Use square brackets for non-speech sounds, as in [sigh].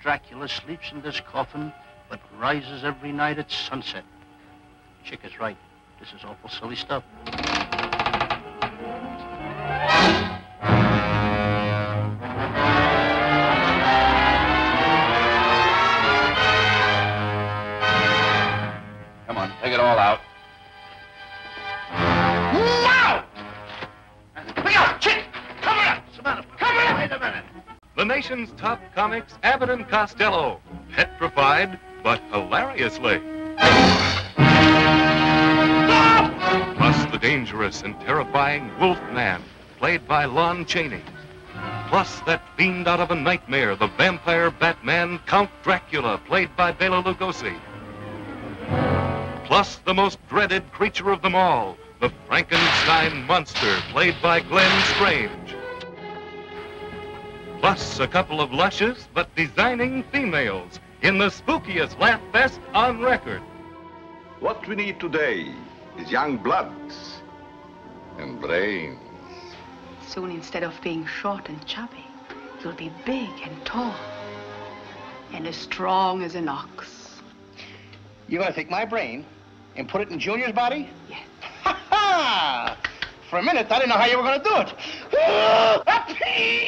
Dracula sleeps in this coffin, but rises every night at sunset. Chick is right. This is awful silly stuff. Come on, take it all out. Now! Look out, Chick! Cover up! Samantha, cover up! Wait a minute. The nation's top comics, Abbott and Costello. Petrified, but hilariously. Plus the dangerous and terrifying Wolfman, played by Lon Chaney. Plus that fiend out of a nightmare, the vampire Batman, Count Dracula, played by Bela Lugosi. Plus the most dreaded creature of them all, the Frankenstein monster, played by Glenn Strange. Plus a couple of luscious but designing females in the spookiest laugh fest on record. What we need today is young bloods and brains. Soon, instead of being short and chubby, you'll be big and tall and as strong as an ox. You're gonna take my brain and put it in Junior's body? Yes. Ha ha! For a minute, I didn't know how you were gonna do it. [gasps]